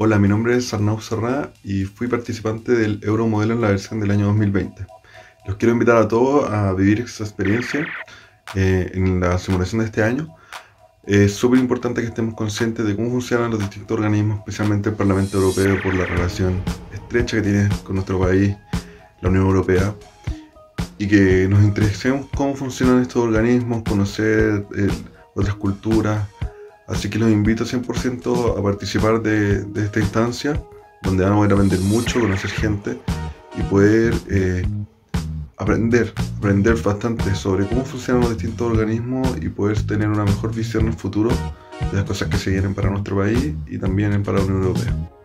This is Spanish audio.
Hola, mi nombre es Arnau Serra y fui participante del Euromodelo en la versión del año 2020. Los quiero invitar a todos a vivir esa experiencia eh, en la simulación de este año. Es súper importante que estemos conscientes de cómo funcionan los distintos organismos, especialmente el Parlamento Europeo, por la relación estrecha que tiene con nuestro país, la Unión Europea, y que nos interesemos cómo funcionan estos organismos, conocer eh, otras culturas, Así que los invito 100% a participar de, esta instancia, donde van a poder aprender mucho, conocer gente y poder eh, aprender, aprender bastante sobre cómo funcionan los distintos organismos y poder tener una mejor visión en el futuro de las cosas que se vienen para nuestro país y también para la Unión Europea.